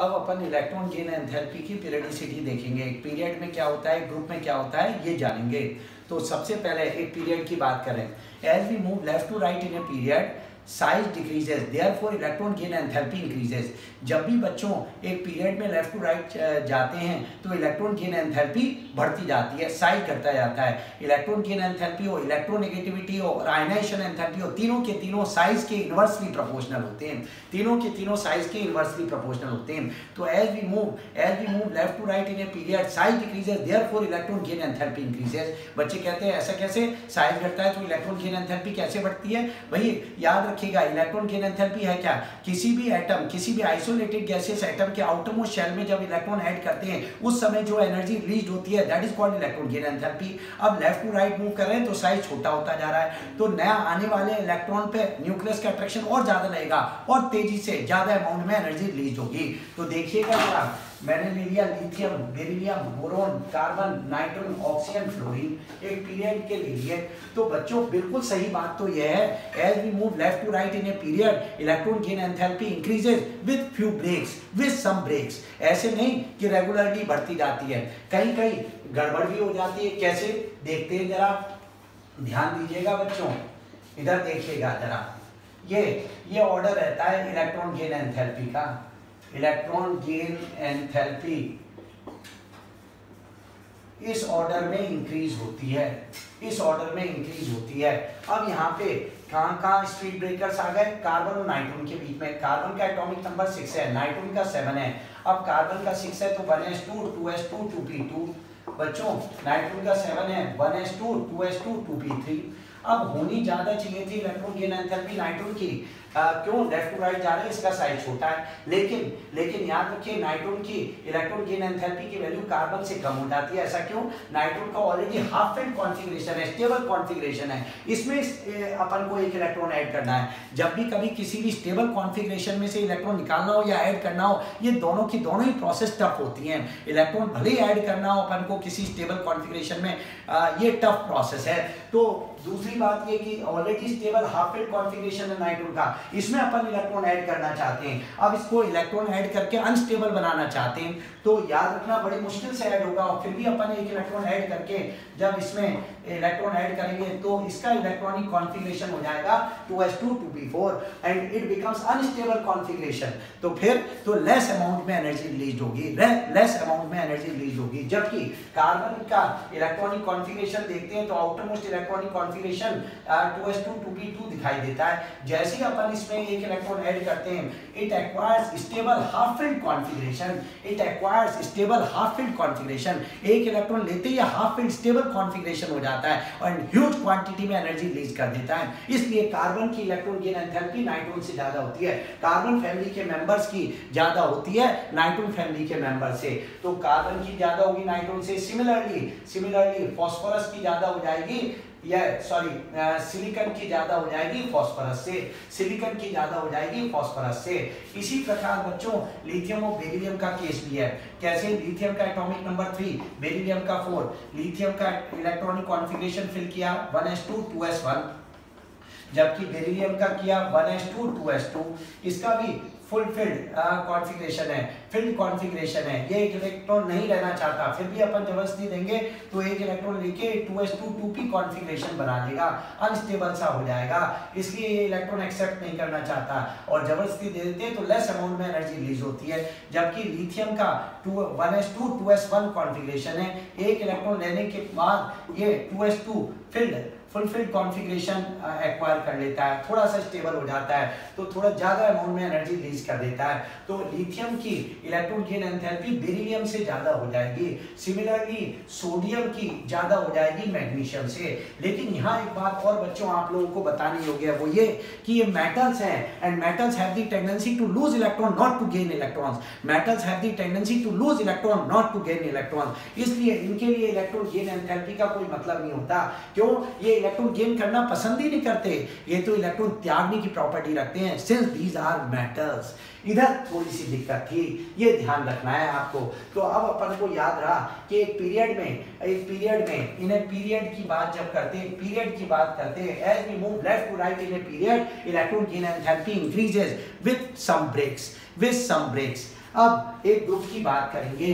अब अपन electron gain enthalpy की पीरियडिसिटी देखेंगे। एक पीरियड में क्या होता है ग्रुप में क्या होता है, ये जानेंगे। तो सबसे पहले एक पीरियड की बात करें। As we move left to right in a period size decreases therefore electron gain enthalpy increases जब भी बच्चों एक पीरियड में लेफ़्ट टू राइट जाते हैं तो इलेक्ट्रॉन गेन एंथैल्पी बढ़ती जाती है साइज़ करता जाता है। इलेक्ट्रॉन गेन एंथैल्पी हो इलेक्ट्रोनेगेटिविटी हो, और आयनाइजेशन एंथैल्पी हो, तीनों के तीनों साइज़ के इन्वर्सली प्रोपोर्शनल होते हैं। तीनों के तीनों साइज़ के इन्वर्सली प्रोपोर्शनल होते हैं। तो as we move as we move left to right in a period size decreases therefore electron gain enthalpy increases बच्चे कहते हैं, ऐसा कैसे? साइज़ घटता है तो इलेक्ट्रॉन गेन एंथैल्पी कैसे बढ़ती है? भाई याद रखिएगा इलेक्ट्रॉन गेन एंथैल्पी है क्या? किसी भी एटम किसी भी आइसोलेटेड गैसियस एटम के आउटर मोस्ट शेल में जब इलेक्ट्रॉन ऐड करते हैं, उस समय जो एनर्जी रिलीज़ होती है that is called electron gain enthalpy अब लेफ़्ट टू राइट मूव कर रहे हैं तो साइज़ छोटा होता जा रहा है। तो नया आने वाले इलेक्ट्रॉन पे न्यूक्लियस का अट्रैक्शन और ज़्यादा रहेगा और तेज़ी से ज़्यादा अमाउंट में एनर्जी रिलीज़ होगी। तो देखिएगा जरा मैंने ले लिया lithium, beryllium, boron, carbon, nitrogen, oxygen, fluorine, एक पीरियड के लिए तो बच्चों, बिल्कुल सही बात तो यह है as we move left to right in a period electron gain enthalpy increases with few breaks with some breaks ऐसे नहीं कि रेगुलरली बढ़ती जाती है। कहीं कहीं गड़बड़ भी हो जाती है। कैसे? देखते हैं जरा। ध्यान दीजिएगा बच्चों। इधर देखिएगा जरा। ये ये ऑर्डर रहता है इलेक्ट्रॉन गेन एंथैल्पी का। इलेक्ट्रॉन गेन एंथैल्पी इस ऑर्डर में इंक्रीज होती है। इस ऑर्डर में इंक्रीज होती है। अब यहाँ पे कहाँ कहाँ स्पीड ब्रेकर्स आ गए? कार्बन और नाइट्रोन के बीच में। कार्बन का एटॉमिक नंबर सिक्स है। नाइट्रोन का सेवन है। अब कार्बन का सिक्स है तो one S two two S two two P two बच्चों नाइट्रोजन का सेवन है। One S two two S two two P three अब होनी ज़्यादा चाहिए थी इलेक्ट्रॉन गेन एंथैल्पी नाइट्रोजन की आ, क्यों? लेफ़्ट टू राइट जा रहे हैं इसका साइज़ छोटा है। लेकिन लेकिन याद रखिए नाइट्रोन की इलेक्ट्रॉन गेन एंथैल्पी की वैल्यू कार्बन से कम हो जाती है। ऐसा क्यों? नाइट्रोजन का ऑलरेडी हाफ़ फ़ील्ड कॉन्फ़िगरेशन है स्टेबल कॉन्फ़िगरेशन है। इसमें इस, अपन को एक इलेक्ट्रॉन ऐड करना है। जब भी कभी किसी भी स्टेबल कॉन्फ़िगरेशन में से इलेक्ट्रॉन निकालना हो या ऐड करना हो ये दोनों की दोनों ही प्रोसेस टफ होती हैं। इलेक्ट्रॉन भले ही ऐड करना हो अपन को किसी स्टेबल कॉन्फ़िगरेशन में आ, ये टफ प्रोसेस है। तो दूसरी बात ये कि already stable half filled configuration है नाइट्रोन का। इसमें अपन इलेक्ट्रॉन ऐड करना चाहते हैं। अब इसको इलेक्ट्रॉन ऐड करके अनस्टेबल बनाना चाहते हैं। तो याद रखना, बड़ी मुश्किल से ऐड होगा और फिर भी अपन एक इलेक्ट्रॉन ऐड करके जब इसमें इलेक्ट्रॉन ऐड करेंगे तो इसका इलेक्ट्रॉनिक कॉन्फ़िगरेशन हो जाएगा 2s2 2p4 and it becomes unstable configuration तो फिर तो लेस अमाउंट में एनर्जी रिलीज़ होगी लेस अमाउंट में एनर्जी रिलीज़ होगी, जबकि कार्बन का इलेक्ट्रॉनिक कॉन्फ़िगरेशन देखते हैं तो outer most electronic configuration 2s2 2p2 दिखाई देता है। जैसे ही अपन इसमें एक इलेक्ट्रॉन ऐड करते हैं it acquires stable half filled configuration it acquires stable half filled configuration एक इलेक्ट्रॉन लेते ही हाफ़ फ़ील्ड स्टेबल कॉन्फ़िगरेशन हो जाता है। और ह्यूज क्वांटिटी में एनर्जी रिलीज़ कर देता है। इसलिए कार्बन की इलेक्ट्रॉन गेन एंथैल्पी नाइट्रोन से ज़्यादा होती है। कार्बन फैमिली के मेंबर्स की ज़्यादा होती है नाइट्रोन फैमिली के मेंबर से। तो कार्बन की ज़्यादा होगी नाइट्रोन से। सिमिलरली सिमिलरली फॉस्फोरस की ज़्यादा हो जाएगी। या सॉरी सिलिकन की ज़्यादा हो जाएगी फास्फोरस से सिलिकन की ज़्यादा हो जाएगी फास्फोरस से। इसी प्रकार बच्चों लिथियम और बेरिलियम का केस भी है। कैसे? लिथियम का एटॉमिक नंबर थ्री बेरिलियम का फोर लिथियम का इलेक्ट्रॉनिक कॉन्फ़िगरेशन फिल किया one s two two s one जबकि बेरिलियम का किया one s two two s two इसका भी फुल फ़ील्ड कॉन्फ़िगरेशन है फ़ील्ड कॉन्फ़िगरेशन है। ये एक इलेक्ट्रॉन नहीं रहना चाहता, फिर भी अपन ज़बरदस्ती देंगे तो एक इलेक्ट्रॉन लेके 2s2 2p कॉन्फ़िगरेशन बना देगा। अनस्टेबल सा हो जाएगा। इसलिए ये इलेक्ट्रॉन एक्सेप्ट नहीं करना चाहता। और ज़बरदस्ती दे देते हैं तो लेस अमाउंट में एनर्जी रिलीज़ होती है। जबकि लिथियम का 2 1s2 2s1 कॉन्फ़िगरेशन है। एक इलेक्ट्रॉन लेने के बाद ये 2s2 field fulfilled configuration acquire कर लेता है, थोड़ा सा स्टेबल हो जाता है तो थोड़ा ज़्यादा अमाउंट में एनर्जी रिलीज़ कर देता है तो लिथियम की इलेक्ट्रॉन गेन एंथैल्पी बेरिलियम से ज़्यादा हो जाएगी सिमिलरली सोडियम की ज़्यादा हो जाएगी मैग्नीशियम से। लेकिन यहाँ एक बात और बच्चों आप लोगों को बताने होगी है वो ये कि ये मेटल्स हैं and metals have the tendency to lose electron not to gain electrons metals have the tendency to lose electron not to gain electrons इसलिए इनके लिए इलेक्ट्रॉन गेन एंथैल्पी का कोई मतलब नहीं होता। क्यों? ये इलेक्ट्रॉन गेन करना पसंद ही नहीं करते। ये तो इलेक्ट्रॉन त्यागने की प्रॉपर्टी रखते हैं। सिंस दीज आर मेटल्स इधर थोड़ी सी दिक्कत थी। ये ध्यान रखना है आपको। तो अब अपन को याद रहा कि एक पीरियड में, एक पीरियड में इन पीरियड की बात जब करते हैं पीरियड की बात करते हैं। As we move left to right in a period electron gain enthalpy increases with some breaks with some breaks अब एक ग्रुप की बात करेंगे।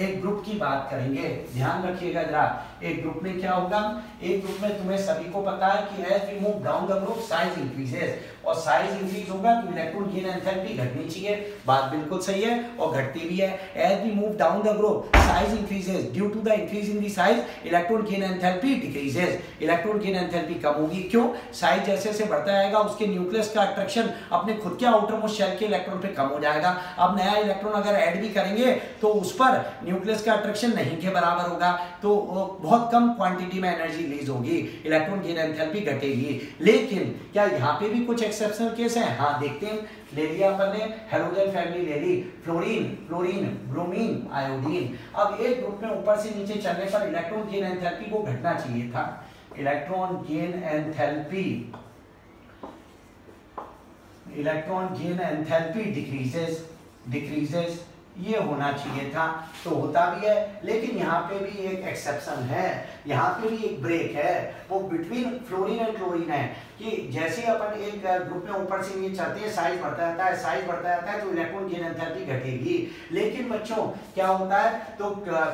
एक ग्रुप की बात करेंगे। ध्यान रखिएगा जरा। एक ग्रुप में क्या होगा? एक ग्रुप में तुम्हें सभी को पता है कि as we move down the group size increases और साइज़ इंक्रीज होगा तो इलेक्ट्रॉन गेन एंथैल्पी घटनी चाहिए। बात बिल्कुल सही है और घटती भी है। As we move down the group size increases due to the increase in the size electron gain enthalpy decreases electron gain enthalpy कम होगी। क्यों? साइज़ जैसे जैसे बढ़ता जाएगा, उसके न्यूक्लियस का अट्रैक्शन अपने खुद के आउटर मोस्ट शेल के इलेक्ट्रॉन पे कम हो जाएगा। अब नया इलेक्ट्रॉन अगर ऐड भी करेंगे तो उस पर न्यूक्लियस का अट्रैक्शन नहीं के बराबर होगा। तो बहुत कम क्वांटिटी में एनर्जी रिलीज़ होगी इलेक्ट्रॉन गेन एंथैल्पी घटेगी। लेकिन क्या यहाँ पे भी कुछ एक्सेप्शनल केस है? हाँ देखते हैं। ले लिया अपन ने हेलोजन फैमिली ले ली। फ्लोरीन फ्लोरीन ब्रोमीन आयोडीन अब एक ग्रुप में ऊपर से नीचे चलने पर इलेक्ट्रॉन गेन एंथैल्पी को घटना चाहिए था। Electron gain enthalpy electron gain enthalpy decreases decreases ये होना चाहिए था तो होता भी है। लेकिन यहाँ पे भी एक एक्सेप्शन है। यहाँ पे भी एक ब्रेक है। वो बिटवीन फ्लोरीन एंड क्लोरीन है कि जैसे अपन एक ग्रुप में ऊपर से नीचे चलते हैं साइज़ बढ़ता जाता है साइज़ बढ़ता जाता है तो इलेक्ट्रॉन गेन एंथैल्पी घटेगी। लेकिन बच्चों, क्या होता है? तो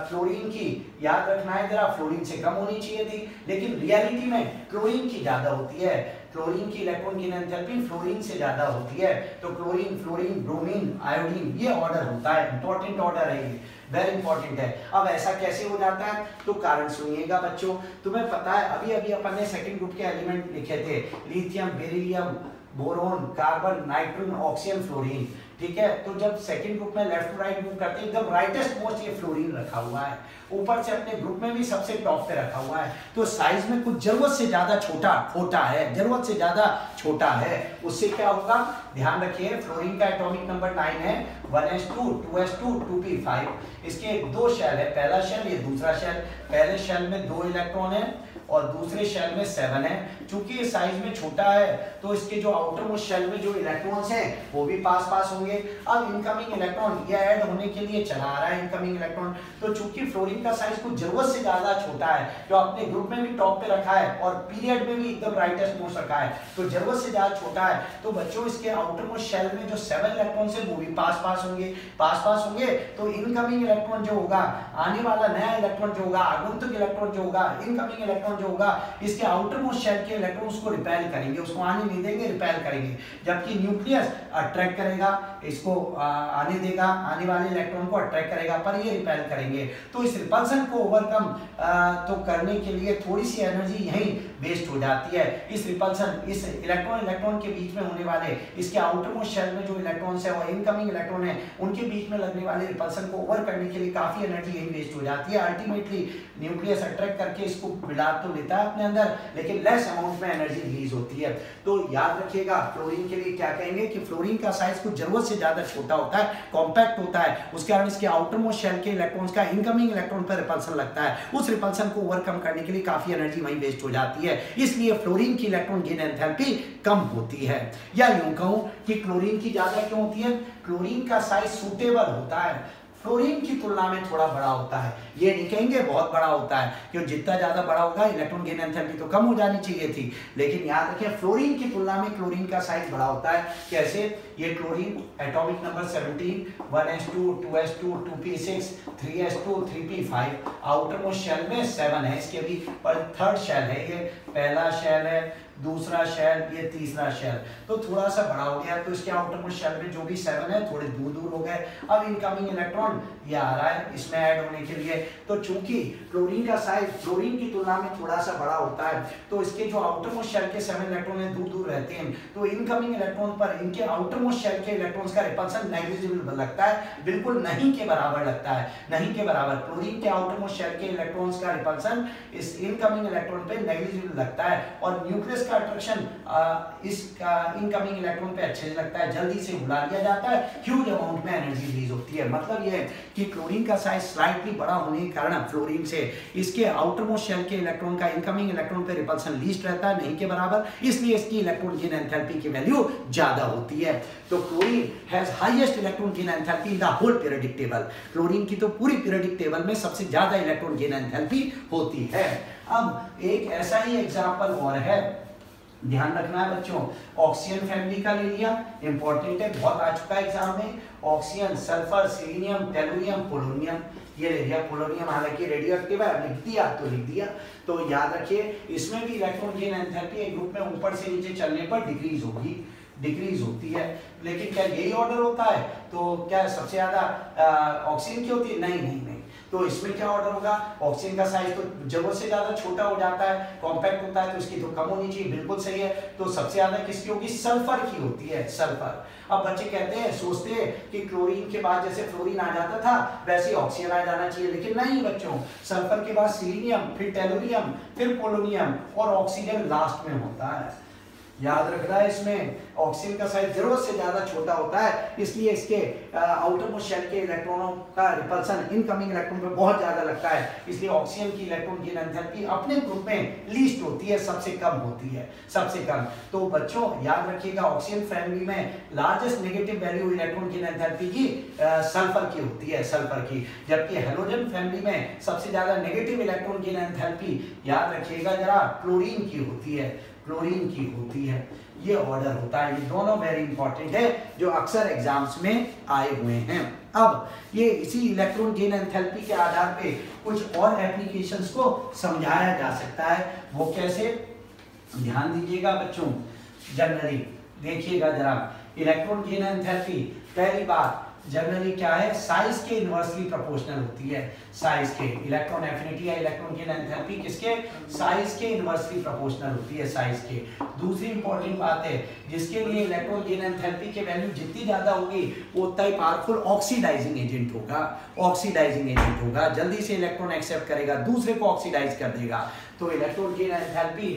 फ्लोरीन की याद रखना है, जरा फ्लोरीन से कम होनी चाहिए थी। लेकिन रियलिटी में क्लोरीन की ज़्यादा होती है। क्लोरीन की इलेक्ट्रॉन की एंथैल्पी फ्लोरीन से ज़्यादा होती है तो क्लोरीन फ्लोरीन ब्रोमीन आयोडीन ये ऑर्डर होता है इंपॉर्टेंट ऑर्डर है ये वेरी इंपॉर्टेंट है। अब ऐसा कैसे हो जाता है? तो कारण सुनिएगा बच्चों, तुम्हें पता है अभी अभी अपन ने सेकंड ग्रुप के एलिमेंट लिखे थे lithium beryllium boron carbon nitrogen oxygen fluorine ठीक है? तो जब सेकंड ग्रुप में लेफ़्ट टू राइट मूव करते हैं, एकदम राइटेस्ट मोस्ट ये फ्लोरीन रखा हुआ है। ऊपर से अपने ग्रुप में भी सबसे टॉप पे रखा हुआ है। तो साइज़ में कुछ ज़रूरत से ज़्यादा छोटा छोटा है, ज़रूरत से ज़्यादा छोटा है। उससे क्या होगा? ध्यान रखिए फ्लोरीन का एटॉमिक नंबर नाइन है one s two two s two two p five इसके दो शेल है, पहला शेल ये दूसरा शेल पहले शेल में दो इलेक्ट्रॉन है और दूसरे शेल में सेवन है। चूँकि ये साइज़ में छोटा है तो इसके जो आउटर मोस्ट शेल में जो इलेक्ट्रॉन्स हैं, वो भी पास पास होंगे। अब इनकमिंग इलेक्ट्रॉन ये ऐड होने के लिए चला आ रहा है इनकमिंग इलेक्ट्रॉन तो चूँकि फ्लोरीन का साइज़ कुछ ज़रूरत से ज़्यादा छोटा है, जो अपने ग्रुप में भी टॉप पे रखा है और पीरियड में भी एकदम राइटेस्ट मोस्ट रखा है तो ज़रूरत से ज़्यादा छोटा है। तो बच्चों, इसके आउटर मोस्ट शेल में जो सेवन इलेक्ट्रॉन है, वो भी पास पास होंगे। पास पास होंगे तो इनकमिंग इलेक्ट्रॉन जो होगा, आने वाला नया इलेक्ट्रॉन जो होगा, आगंतुक इलेक्ट्रॉन जो होगा इनकमिंग इलेक्ट्रॉन जो होगा, इसके आउटर मोस्ट शेल के इलेक्ट्रॉन उसको रिपेल करेंगे, उसको आने नहीं देंगे रिपेल करेंगे, जबकि न्यूक्लियस अट्रैक्ट करेगा, इसको आने देगा, आने वाले इलेक्ट्रॉन को अट्रैक्ट करेगा, पर ये रिपेल करेंगे। तो इस रिपल्सन को ओवरकम तो करने के लिए थोड़ी सी एनर्जी यहीं वेस्ट हो जाती है। इस रिपल्सन इस इलेक्ट्रॉन इलेक्ट्रॉन के बीच में होने वाले, इसके आउटर मोस्ट शेल में जो इलेक्ट्रॉन्स है और इनकमिंग इलेक्ट्रॉन है, उनके बीच में लगने वाले रिपल्सन को ओवर करने के लिए काफ़ी एनर्जी यहीं वेस्ट हो जाती है। अल्टीमेटली न्यूक्लियस अट्रैक्ट करके इसको मिला तो लेता है अपने अंदर, लेकिन लेस अमाउंट में एनर्जी रिलीज़ होती है। तो याद रखिएगा फ्लोरीन के लिए क्या कहेंगे कि फ्लोरीन का साइज़ कुछ ज़रूरत से ज़्यादा छोटा होता है कॉम्पैक्ट होता है। उस कारण इसके आउटर मोस्ट शेल के इलेक्ट्रॉन्स का इनकमिंग इलेक्ट्रॉन पर रिपल्सन लगता है। उस रिपल्सन को ओवरकम करने के लिए काफ़ी एनर्जी वहीं वेस्ट हो जाती है। इसलिए फ्लोरीन की इलेक्ट्रॉन गेन एंथैल्पी कम होती है। या यूँ कहूँ कि क्लोरीन की ज़्यादा क्यों होती है? क्लोरीन का साइज़ सूटेबल होता है। फ्लोरीन की तुलना में थोड़ा बड़ा होता है। ये नहीं कहेंगे बहुत बड़ा होता है क्योंकि जितना ज़्यादा बड़ा होगा इलेक्ट्रॉन गेन एंथैल्पी तो कम हो जानी चाहिए थी। लेकिन याद रखिए, फ्लोरीन की तुलना में क्लोरीन का साइज़ बड़ा होता है। कैसे? ये chlorine atomic number 17 1s2 2s2 2p6 3s2 3p5 outermost shell में 7 है। इसके भी पर थर्ड शेल है। ये पहला शेल है। दूसरा शेल ये तीसरा शेल तो थोड़ा सा बड़ा हो गया तो इसके आउटर मोस्ट शेल में जो भी सेवन है, थोड़े दूर दूर हो गए। अब इनकमिंग इलेक्ट्रॉन ये आ रहा है, इसमें ऐड होने के लिए। तो चूँकि क्लोरीन का साइज़ क्लोरीन की तुलना में थोड़ा सा बड़ा होता है तो इसके जो आउटर मोस्ट शेल के सेवन इलेक्ट्रॉन है, दूर दूर रहते हैं। तो इनकमिंग इलेक्ट्रॉन पर इनके आउटर मोस्ट शेल के इलेक्ट्रॉन्स का रिपल्सन नेग्लिजिबल लगता है, बिल्कुल नहीं के बराबर लगता है, नहीं के बराबर। क्लोरीन के आउटर मोस्ट शेल के इलेक्ट्रॉन्स का रिपल्सन इस इनकमिंग इलेक्ट्रॉन पे नेग्लिजिबल लगता है, और न्यूक्लियस का अट्रैक्शन इस इनकमिंग इलेक्ट्रॉन पे अच्छे से लगता है, जल्दी से बुला लिया जाता है ह्यूज अमाउंट में एनर्जी रिलीज़ होती है। मतलब ये है कि क्लोरीन का साइज़ स्लाइटली बड़ा होने के कारण फ्लोरीन से इसके आउटर मोस्ट शेल के इलेक्ट्रॉन का इनकमिंग इलेक्ट्रॉन पे रिपल्सन लीस्ट रहता है, नहीं के बराबर। इसलिए इसकी इलेक्ट्रॉन गेन एंथैल्पी की वैल्यू ज़्यादा होती है। तो chlorine has highest electron gain enthalpy in the whole periodic table chlorine की तो पूरी पीरियोडिक टेबल में सबसे ज़्यादा इलेक्ट्रॉन गेन एंथैल्पी होती है। अब एक ऐसा ही एग्जांपल और है। ध्यान रखना है बच्चों। ऑक्सीजन फैमिली का ले लिया इंपॉर्टेंट है, बहुत आ चुका है एग्ज़ाम में। Oxygen sulphur selenium tellurium polonium ये ले लिया पोलोनियम हालाँकि रेडियो एक्टिव है लिख दिया तो लिख दिया। तो याद रखिए, इसमें भी इलेक्ट्रॉन गेन एंथैल्पी एक ग्रुप में ऊपर से नीचे चलने पर डिक्रीज होगी डिक्रीज होती है। लेकिन क्या यही ऑर्डर होता है? तो क्या सबसे ज़्यादा ऑक्सीजन की होती है? नहीं नहीं। तो इसमें क्या ऑर्डर होगा? ऑक्सीजन का साइज़ तो ज़रूरत से ज़्यादा छोटा हो जाता है कॉम्पैक्ट होता है तो इसकी तो कम होनी चाहिए, बिल्कुल सही है। तो सबसे ज़्यादा किसकी होगी? सल्फ़र की होती है सल्फ़र अब बच्चे कहते हैं, सोचते हैं कि क्लोरीन के बाद जैसे फ्लोरीन आ जाता था, वैसे ऑक्सीजन आ जाना चाहिए। लेकिन नहीं बच्चों सल्फ़र के बाद सिलीनियम फिर टेलोरियम फिर पोलोनियम और ऑक्सीजन लास्ट में होता है। याद रखना है इसमें। ऑक्सीजन का साइज़ ज़रूरत से ज़्यादा छोटा होता है, इसलिए इसके आउटर मोस्ट शेल के इलेक्ट्रॉनों का रिपल्सन इनकमिंग इलेक्ट्रॉन पे बहुत ज़्यादा लगता है। इसलिए ऑक्सीजन की इलेक्ट्रॉन की एंथैल्पी अपने ग्रुप में लीस्ट होती है, सबसे कम होती है, सबसे कम। तो बच्चों, याद रखिएगा ऑक्सीजन फैमिली में लार्जेस्ट नेगेटिव वैल्यू इलेक्ट्रॉन की एंथैल्पी की सल्फ़र की होती है सल्फ़र की। जबकि हेलोजन फैमिली में सबसे ज़्यादा नेगेटिव इलेक्ट्रॉन की एंथैल्पी याद रखिएगा जरा क्लोरीन की होती है। क्लोरीन की होती है। ये ऑर्डर होता है। ये दोनों वेरी इंपॉर्टेंट है, जो अक्सर एग्ज़ाम्स में आए हुए हैं। अब ये इसी इलेक्ट्रॉन गेन एंथैल्पी के आधार पे कुछ और एप्लीकेशंस को समझाया जा सकता है। वो कैसे? ध्यान दीजिएगा बच्चों जनरली देखिएगा जरा। इलेक्ट्रॉन गेन एंथैल्पी पहली बात जनरली क्या है? साइज़ के इनवर्सली प्रोपोर्शनल होती है. साइज़ के. इलेक्ट्रॉन एफिनिटी या इलेक्ट्रॉन की एंथैल्पी किसके साइज़ के इनवर्सली प्रोपोर्शनल होती है साइज़ के. दूसरी इंपॉर्टेंट बात है, जिसके लिए इलेक्ट्रॉन गेन एंथैल्पी के वैल्यू जितनी ज़्यादा होगी, वो उतना ही पावरफुल ऑक्सीडाइजिंग एजेंट होगा. ऑक्सीडाइजिंग एजेंट होगा. जल्दी से इलेक्ट्रॉन एक्सेप्ट करेगा, दूसरे को ऑक्सीडाइज कर देगा. तो electron gain enthalpy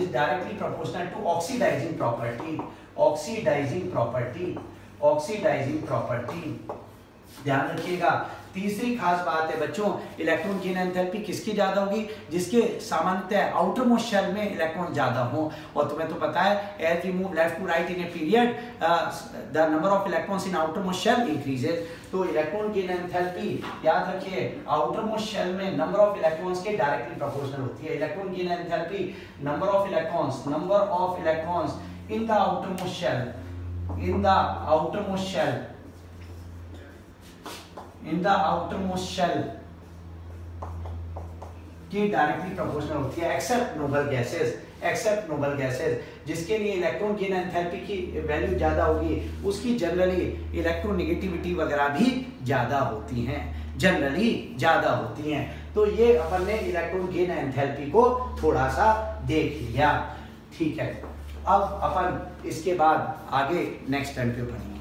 is directly proportional to oxidising property oxidising property oxidising property ध्यान रखिएगा। तीसरी खास बात है बच्चों इलेक्ट्रॉन की एंथैल्पी किसकी ज़्यादा होगी? जिसके सामान्यतः आउटर मोस्ट शेल में इलेक्ट्रॉन ज़्यादा हो। और तुम्हें तो पता है we move left to right in a period the number of electrons in outermost shell increases तो इलेक्ट्रॉन की एंथैल्पी याद रखिए आउटर मोस्ट शेल में नंबर ऑफ़ इलेक्ट्रॉन्स के डायरेक्टली प्रोपोर्शनल होती है। इलेक्ट्रॉन की enthalpy number of electrons number of electrons in the outermost shell in the outermost shell. In the outermost shell. की डायरेक्टली प्रोपोर्शनल होती है except noble gases except noble gases जिसके लिए electron की enthalpy की वैल्यू ज़्यादा होगी, उसकी जनरली इलेक्ट्रोनेगेटिविटी वगैरह भी ज़्यादा होती हैं जनरली ज़्यादा होती हैं। तो ये अपन ने इलेक्ट्रॉन गेन एंथैल्पी को थोड़ा सा देख लिया। ठीक है। अब अपन इसके बाद आगे नेक्स्ट टाइम पे पढ़ेंगे